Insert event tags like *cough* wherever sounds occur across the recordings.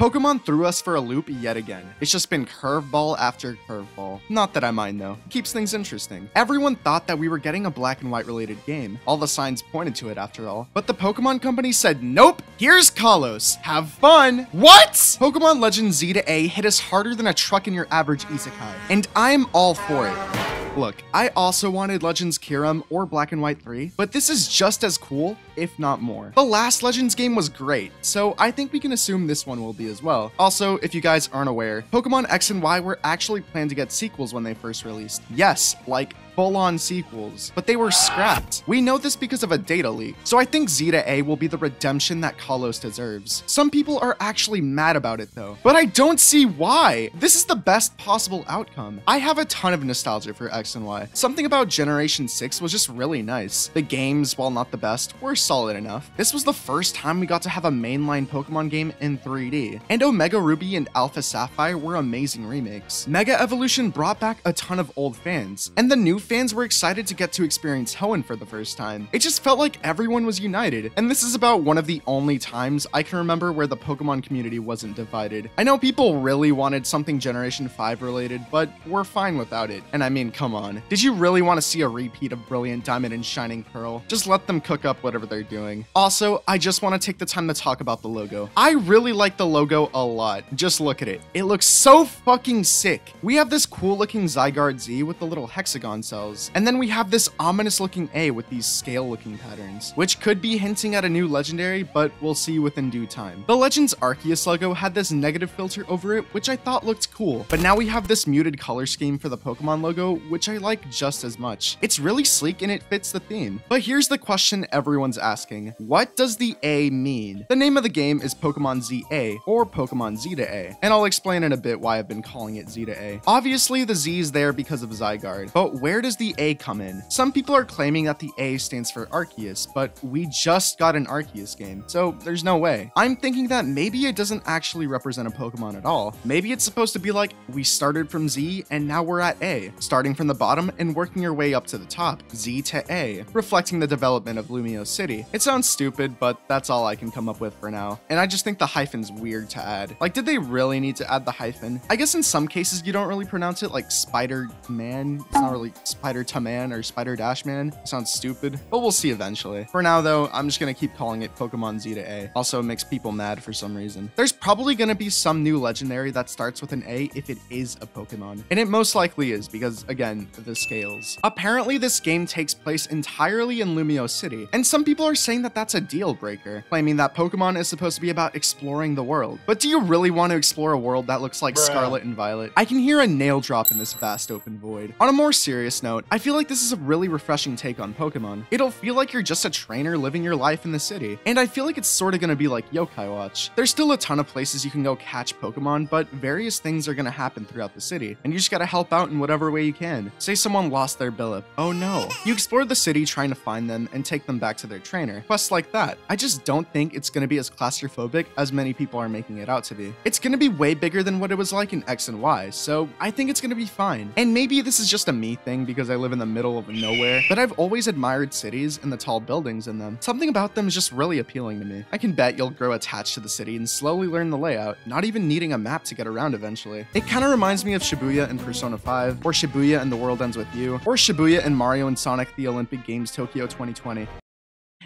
Pokemon threw us for a loop yet again. It's just been curveball after curveball. Not that I mind though, keeps things interesting. Everyone thought that we were getting a black and white related game. All the signs pointed to it after all. But the Pokemon company said, nope, here's Kalos. Have fun. What? Pokemon Legends Z to A hit us harder than a truck in your average isekai. And I'm all for it. Look, I also wanted Legends Kyurem or Black and White 3, but this is just as cool, if not more. The last Legends game was great, so I think we can assume this one will be as well. Also, if you guys aren't aware, Pokemon X and Y were actually planned to get sequels when they first released. Yes, like full-on sequels, but they were scrapped. We know this because of a data leak, so I think Zeta A will be the redemption that Kalos deserves. Some people are actually mad about it though, but I don't see why. This is the best possible outcome. I have a ton of nostalgia for X and Y. Something about Generation 6 was just really nice. The games, while not the best, were solid enough. This was the first time we got to have a mainline Pokemon game in 3D, and Omega Ruby and Alpha Sapphire were amazing remakes. Mega Evolution brought back a ton of old fans, and the new fans were excited to get to experience Hoenn for the first time. It just felt like everyone was united, and this is about one of the only times I can remember where the Pokemon community wasn't divided. I know people really wanted something Generation 5 related, but we're fine without it. And I mean, come on. Did you really want to see a repeat of Brilliant Diamond and Shining Pearl? Just let them cook up whatever they're doing. Also, I just want to take the time to talk about the logo. I really like the logo a lot. Just look at it. It looks so fucking sick. We have this cool looking Zygarde Z with the little hexagon And then we have this ominous looking A with these scale looking patterns, which could be hinting at a new legendary, but we'll see within due time. The Legends Arceus logo had this negative filter over it, which I thought looked cool, but now we have this muted color scheme for the Pokemon logo, which I like just as much. It's really sleek and it fits the theme. But here's the question everyone's asking. What does the A mean? The name of the game is Pokemon ZA, or Pokemon Zeta A, and I'll explain in a bit why I've been calling it Zeta A. Obviously, the Z is there because of Zygarde, but where where does the A come in? Some people are claiming that the A stands for Arceus, but we just got an Arceus game, so there's no way. I'm thinking that maybe it doesn't actually represent a Pokemon at all. Maybe it's supposed to be like, we started from Z and now we're at A, starting from the bottom and working your way up to the top, Z to A, reflecting the development of Lumiose City. It sounds stupid, but that's all I can come up with for now. And I just think the hyphen's weird to add. Like, did they really need to add the hyphen? I guess in some cases you don't really pronounce it like Spider-Man. It's not really Spider Taman or Spider Dashman. Sounds stupid, but we'll see eventually. For now though, I'm just gonna keep calling it Pokemon Z to A. Also makes people mad for some reason. There's probably gonna be some new legendary that starts with an A if it is a Pokemon. And it most likely is because again, the scales. Apparently this game takes place entirely in Lumiose City. And some people are saying that that's a deal breaker, claiming that Pokemon is supposed to be about exploring the world. But do you really want to explore a world that looks like Bruh. Scarlet and Violet? I can hear a nail drop in this vast open void. On a more serious note, I feel like this is a really refreshing take on Pokemon. It'll feel like you're just a trainer living your life in the city. And I feel like it's sort of gonna be like Yokai Watch. There's still a ton of places you can go catch Pokemon, but various things are gonna happen throughout the city, and you just gotta help out in whatever way you can. Say someone lost their Billip. Oh no. You explore the city trying to find them and take them back to their trainer. Quests like that. I just don't think it's gonna be as claustrophobic as many people are making it out to be. It's gonna be way bigger than what it was like in X and Y, so I think it's gonna be fine. And maybe this is just a me thing because I live in the middle of nowhere, but I've always admired cities and the tall buildings in them. Something about them is just really appealing to me. I can bet you'll grow attached to the city and slowly learn the layout, not even needing a map to get around eventually. It kind of reminds me of Shibuya in Persona 5, or Shibuya and The World Ends With You, or Shibuya and Mario and Sonic the Olympic Games Tokyo 2020.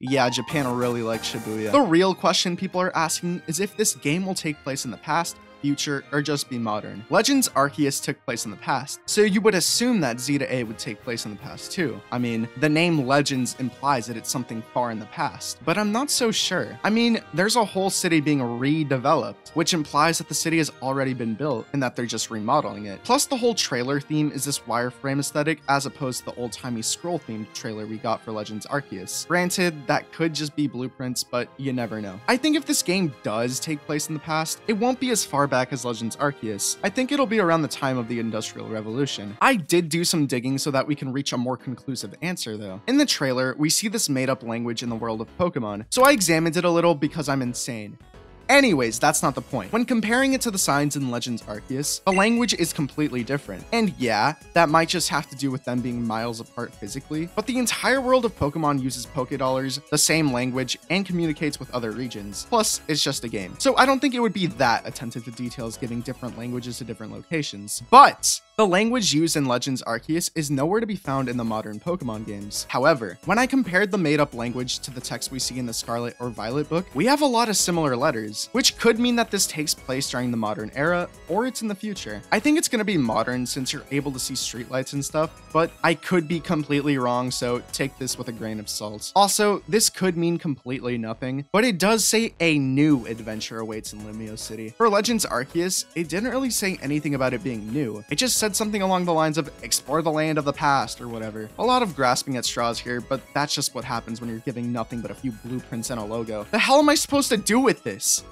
Yeah, Japan really likes Shibuya. The real question people are asking is if this game will take place in the past future, or just be modern. Legends Arceus took place in the past, so you would assume that Zeta A would take place in the past too. I mean, the name Legends implies that it's something far in the past, but I'm not so sure. I mean, there's a whole city being redeveloped, which implies that the city has already been built and that they're just remodeling it. Plus, the whole trailer theme is this wireframe aesthetic as opposed to the old-timey scroll themed trailer we got for Legends Arceus. Granted, that could just be blueprints, but you never know. I think if this game does take place in the past, it won't be as far back as Legends Arceus, I think it'll be around the time of the Industrial Revolution. I did do some digging so that we can reach a more conclusive answer though. In the trailer, we see this made up language in the world of Pokemon, so I examined it a little because I'm insane. Anyways, that's not the point. When comparing it to the signs in Legends Arceus, the language is completely different. And yeah, that might just have to do with them being miles apart physically, but the entire world of Pokemon uses Pokédollars, the same language, and communicates with other regions. Plus, it's just a game. So I don't think it would be that attentive to details giving different languages to different locations. But the language used in Legends Arceus is nowhere to be found in the modern Pokemon games. However, when I compared the made-up language to the text we see in the Scarlet or Violet book, we have a lot of similar letters, which could mean that this takes place during the modern era, or it's in the future. I think it's gonna be modern since you're able to see streetlights and stuff, but I could be completely wrong, so take this with a grain of salt. Also, this could mean completely nothing, but it does say a new adventure awaits in Lumiose City. For Legends Arceus, it didn't really say anything about it being new. It just said said something along the lines of explore the land of the past or whatever. A lot of grasping at straws here, but that's just what happens when you're giving nothing but a few blueprints and a logo. The hell am I supposed to do with this?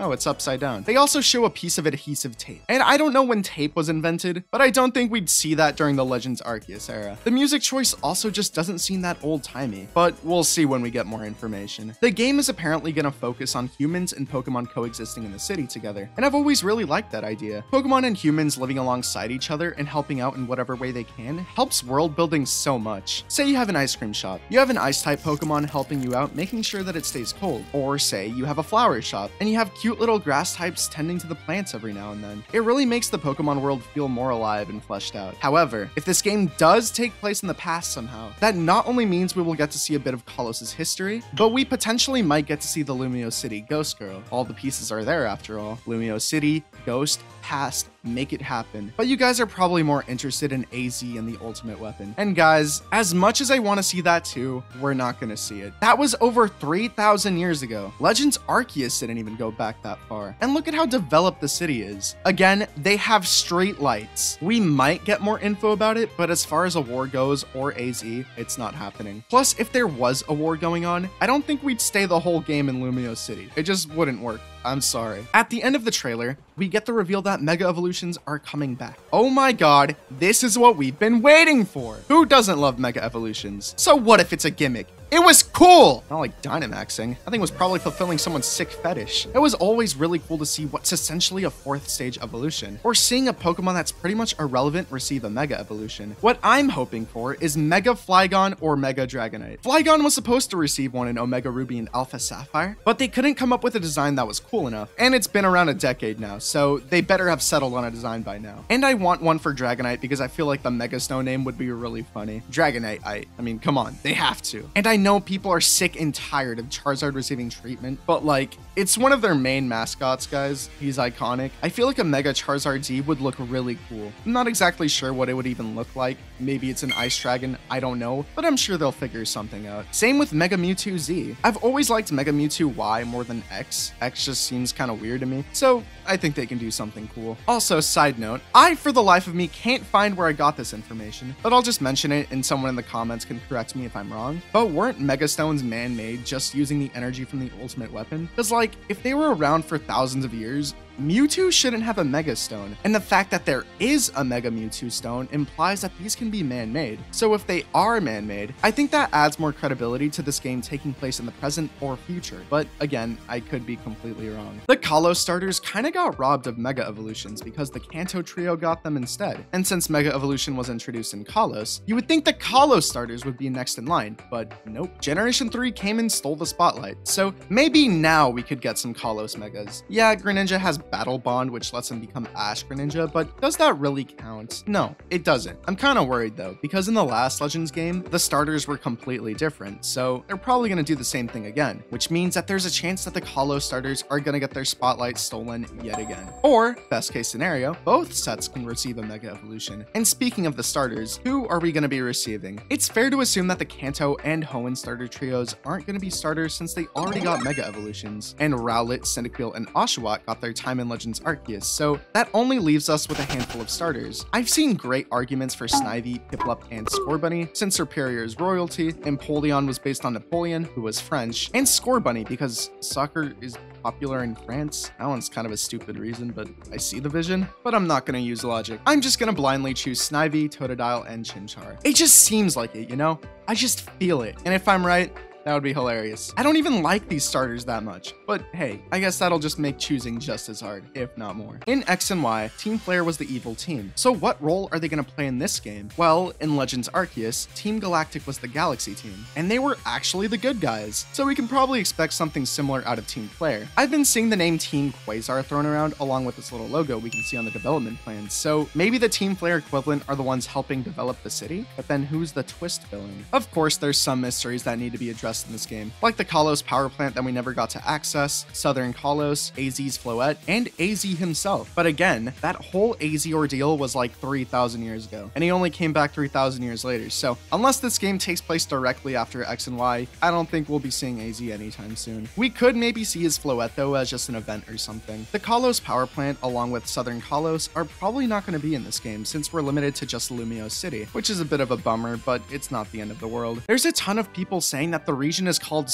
Oh, it's upside down. They also show a piece of adhesive tape. And I don't know when tape was invented, but I don't think we'd see that during the Legends Arceus era. The music choice also just doesn't seem that old-timey, but we'll see when we get more information. The game is apparently going to focus on humans and Pokemon coexisting in the city together, and I've always really liked that idea. Pokemon and humans living alongside each other and helping out in whatever way they can helps world building so much. Say you have an ice cream shop. You have an ice-type Pokemon helping you out, making sure that it stays cold. Or say you have a flower shop, and you have cute cute little grass types tending to the plants every now and then. It really makes the Pokemon world feel more alive and fleshed out. However, if this game does take place in the past somehow, that not only means we will get to see a bit of Kalos' history, but we potentially might get to see the Lumiose City Ghost Girl. All the pieces are there after all. Lumiose City, Ghost, past, make it happen. But you guys are probably more interested in AZ and the ultimate weapon. And guys, as much as I want to see that too, we're not going to see it. That was over 3,000 years ago. Legends Arceus didn't even go back that far. And look at how developed the city is. Again, they have street lights. We might get more info about it, but as far as a war goes or AZ, it's not happening. Plus, if there was a war going on, I don't think we'd stay the whole game in Lumiose City. It just wouldn't work. I'm sorry. At the end of the trailer, we get the reveal that Mega Evolutions are coming back. Oh my god, this is what we've been waiting for. Who doesn't love Mega Evolutions? So what if it's a gimmick? It was cool! Not like Dynamaxing. I think it was probably fulfilling someone's sick fetish. It was always really cool to see what's essentially a fourth stage evolution, or seeing a Pokemon that's pretty much irrelevant receive a Mega Evolution. What I'm hoping for is Mega Flygon or Mega Dragonite. Flygon was supposed to receive one in Omega Ruby and Alpha Sapphire, but they couldn't come up with a design that was cool enough, and it's been around a decade now, so they better have settled on a design by now. And I want one for Dragonite because I feel like the Mega Snow name would be really funny. Dragonite, I, I mean, come on, they have to. And I know people are sick and tired of Charizard receiving treatment, but like, it's one of their main mascots, guys. He's iconic. I feel like a Mega Charizard Z would look really cool. I'm not exactly sure what it would even look like. Maybe it's an Ice Dragon, I don't know, but I'm sure they'll figure something out. Same with Mega Mewtwo Z. I've always liked Mega Mewtwo Y more than X. X just seems kind of weird to me, so I think they can do something cool. Also, side note, I, for the life of me, can't find where I got this information, but I'll just mention it and someone in the comments can correct me if I'm wrong. But weren't Mega Stones man-made just using the energy from the ultimate weapon? Because like, if they were around for thousands of years, Mewtwo shouldn't have a Mega Stone, and the fact that there is a Mega Mewtwo Stone implies that these can be man-made. So if they are man-made, I think that adds more credibility to this game taking place in the present or future, but again, I could be completely wrong. The Kalos starters kinda got robbed of Mega Evolutions because the Kanto trio got them instead, and since Mega Evolution was introduced in Kalos, you would think the Kalos starters would be next in line, but nope. Generation 3 came and stole the spotlight, so maybe now we could get some Kalos Megas. Yeah, Greninja has Battle Bond, which lets him become Ash Greninja, but does that really count? No, it doesn't. I'm kind of worried though, because in the last Legends game, the starters were completely different, so they're probably going to do the same thing again, which means that there's a chance that the Kalos starters are going to get their spotlight stolen yet again. Or, best case scenario, both sets can receive a Mega Evolution. And speaking of the starters, who are we going to be receiving? It's fair to assume that the Kanto and Hoenn starter trios aren't going to be starters since they already got Mega Evolutions, and Rowlet, Cyndaquil, and Oshawott got their time in Legends Arceus, so that only leaves us with a handful of starters. I've seen great arguments for Snivy, Piplup, and Scorbunny, since Serperior is royalty, Empoleon was based on Napoleon, who was French, and Scorbunny because soccer is popular in France. That one's kind of a stupid reason, but I see the vision. But I'm not gonna use logic. I'm just gonna blindly choose Snivy, Totodile, and Chimchar. It just seems like it, you know? I just feel it. And if I'm right, That would be hilarious. I don't even like these starters that much, but hey, I guess that'll just make choosing just as hard, if not more. In X and Y, Team Flare was the evil team. So what role are they going to play in this game? Well, in Legends Arceus, Team Galactic was the Galaxy team, and they were actually the good guys. So we can probably expect something similar out of Team Flare. I've been seeing the name Team Quasar thrown around along with this little logo we can see on the development plans, so maybe the Team Flare equivalent are the ones helping develop the city, but then who's the twist villain? Of course, there's some mysteries that need to be addressed in this game, like the Kalos power plant that we never got to access, Southern Kalos, AZ's Floette, and AZ himself. But again, that whole AZ ordeal was like 3,000 years ago, and he only came back 3,000 years later, so unless this game takes place directly after X and Y, I don't think we'll be seeing AZ anytime soon. We could maybe see his Floette though as just an event or something. The Kalos power plant, along with Southern Kalos, are probably not going to be in this game since we're limited to just Lumiose City, which is a bit of a bummer, but it's not the end of the world. There's a ton of people saying that the region is called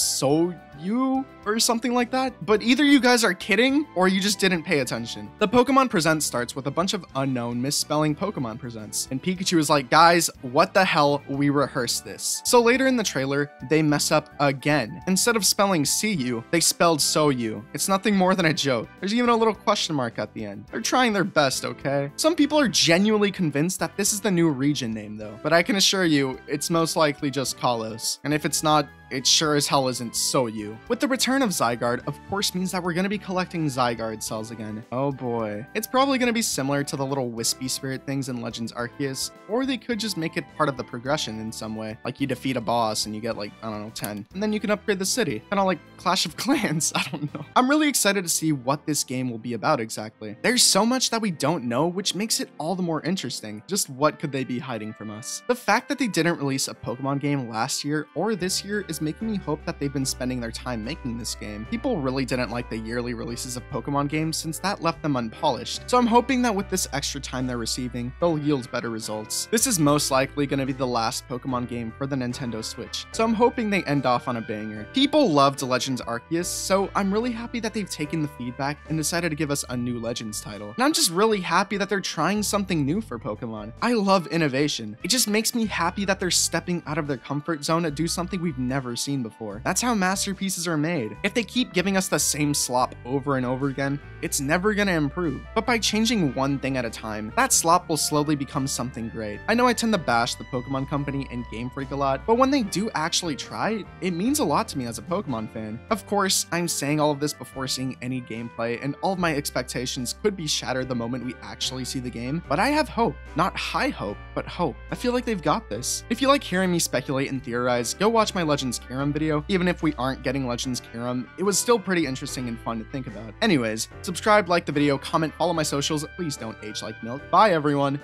Soyu or something like that, but either you guys are kidding or you just didn't pay attention. The Pokemon Present starts with a bunch of Unown misspelling Pokemon Presents, and Pikachu is like, guys, what the hell, we rehearsed this. So later in the trailer, they mess up again. Instead of spelling CU, they spelled Soyu. It's nothing more than a joke. There's even a little question mark at the end. They're trying their best, okay? Some people are genuinely convinced that this is the new region name though, but I can assure you, it's most likely just Kalos. And if it's not, it sure as hell isn't With the return of Zygarde, of course means that we're going to be collecting Zygarde cells again. Oh boy. It's probably going to be similar to the little wispy spirit things in Legends Arceus, or they could just make it part of the progression in some way. Like you defeat a boss and you get like, I don't know, 10. And then you can upgrade the city. Kind of like Clash of *laughs* Clans, I don't know. I'm really excited to see what this game will be about exactly. There's so much that we don't know, which makes it all the more interesting. Just what could they be hiding from us? The fact that they didn't release a Pokemon game last year or this year is making me hope that they've been spending their time making this game. People really didn't like the yearly releases of Pokemon games since that left them unpolished, so I'm hoping that with this extra time they're receiving, they'll yield better results. This is most likely going to be the last Pokemon game for the Nintendo Switch, so I'm hoping they end off on a banger. People loved Legends Arceus, so I'm really happy that they've taken the feedback and decided to give us a new Legends title. And I'm just really happy that they're trying something new for Pokemon. I love innovation. It just makes me happy that they're stepping out of their comfort zone to do something we've never seen before. That's how masterpieces are made. If they keep giving us the same slop over and over again, it's never gonna improve. But by changing one thing at a time, that slop will slowly become something great. I know I tend to bash the Pokemon Company and Game Freak a lot, but when they do actually try, it means a lot to me as a Pokemon fan. Of course, I'm saying all of this before seeing any gameplay, and all of my expectations could be shattered the moment we actually see the game, but I have hope. Not high hope, but hope. I feel like they've got this. If you like hearing me speculate and theorize, go watch my Legends Kyurem video. Even if we aren't getting Legends Kyurem, it was still pretty interesting and fun to think about. Anyways, subscribe, like the video, comment, follow my socials. Please don't age like milk. Bye, everyone.